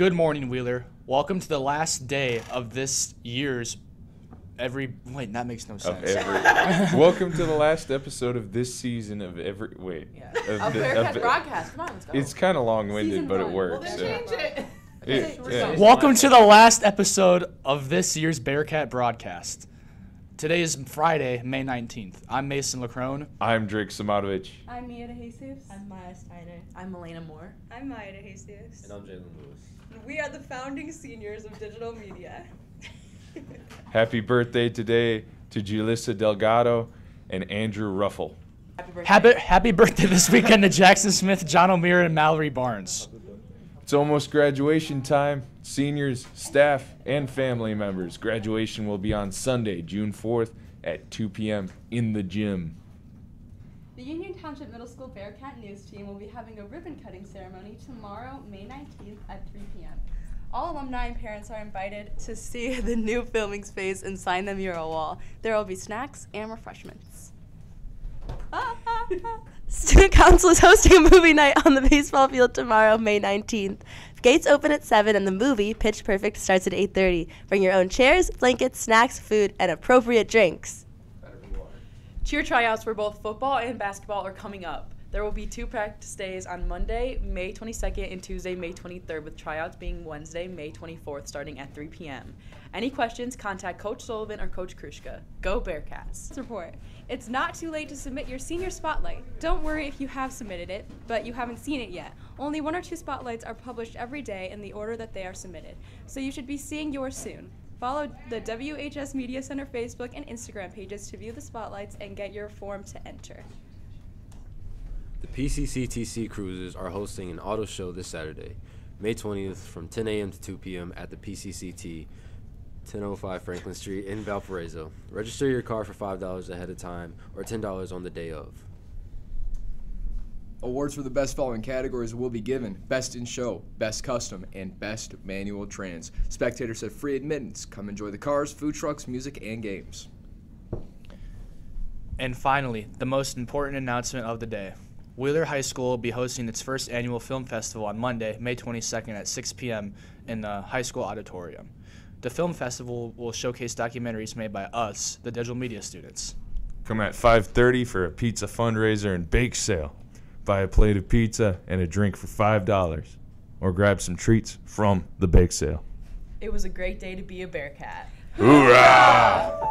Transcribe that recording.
Good morning, Wheeler. Welcome to the last day of this year's every. Wait, that makes no Of sense. every, welcome to the last episode of this season of every. Wait. Yeah. Of Of the- Bearcat of- broadcast. Come on, let's go. It's kind of long-winded, Season but it works. Well, so. change it. It- yeah. Welcome to the last episode of this year's Bearcat broadcast. Today is Friday, May 19th. I'm Mason Lacrone. I'm Drake Samatovich. I'm Mia De Jesus. I'm Maya Steiner. I'm Elena Moore. I'm Maya De Jesus. And I'm Jalen Lewis. We are the founding seniors of digital media. Happy birthday today to Julissa Delgado and Andrew Ruffle. Happy birthday. Happy, happy birthday this weekend to Jackson Smith, John O'Meara, and Mallory Barnes. It's almost graduation time. Seniors, staff, and family members. Graduation will be on Sunday, June 4th at 2 p.m. in the gym. The Union Township Middle School Bearcat News Team will be having a ribbon cutting ceremony tomorrow, May 19th at 3 p.m. All alumni and parents are invited to see the new filming space and sign the mural wall. There will be snacks and refreshments. Student Council is hosting a movie night on the baseball field tomorrow, May 19th. Gates open at 7 and the movie, Pitch Perfect, starts at 8.30. Bring your own chairs, blankets, snacks, food, and appropriate drinks. Cheer tryouts for both football and basketball are coming up. There will be two practice days on Monday, May 22nd, and Tuesday, May 23rd, with tryouts being Wednesday, May 24th, starting at 3 p.m. Any questions, contact Coach Sullivan or Coach Krushka. Go Bearcats! report. It's not too late to submit your senior spotlight. Don't worry if you have submitted it, but you haven't seen it yet. Only one or two spotlights are published every day in the order that they are submitted, so you should be seeing yours soon. Follow the WHS Media Center Facebook and Instagram pages to view the spotlights and get your form to enter. The PCCTC Cruisers are hosting an auto show this Saturday, May 20th from 10 a.m. to 2 p.m. at the PCCT, 1005 Franklin Street in Valparaiso. Register your car for $5 ahead of time or $10 on the day of. Awards for the best following categories will be given Best in Show, Best Custom, and Best Manual Trans. Spectators have free admittance. Come enjoy the cars, food trucks, music, and games. And finally, the most important announcement of the day. Wheeler High School will be hosting its first annual film festival on Monday, May 22nd at 6 p.m. in the high school auditorium. The film festival will showcase documentaries made by us, the digital media students. Come at 5:30 for a pizza fundraiser and bake sale. Buy a plate of pizza and a drink for $5 or grab some treats from the bake sale. It was a great day to be a Bearcat. Hoorah!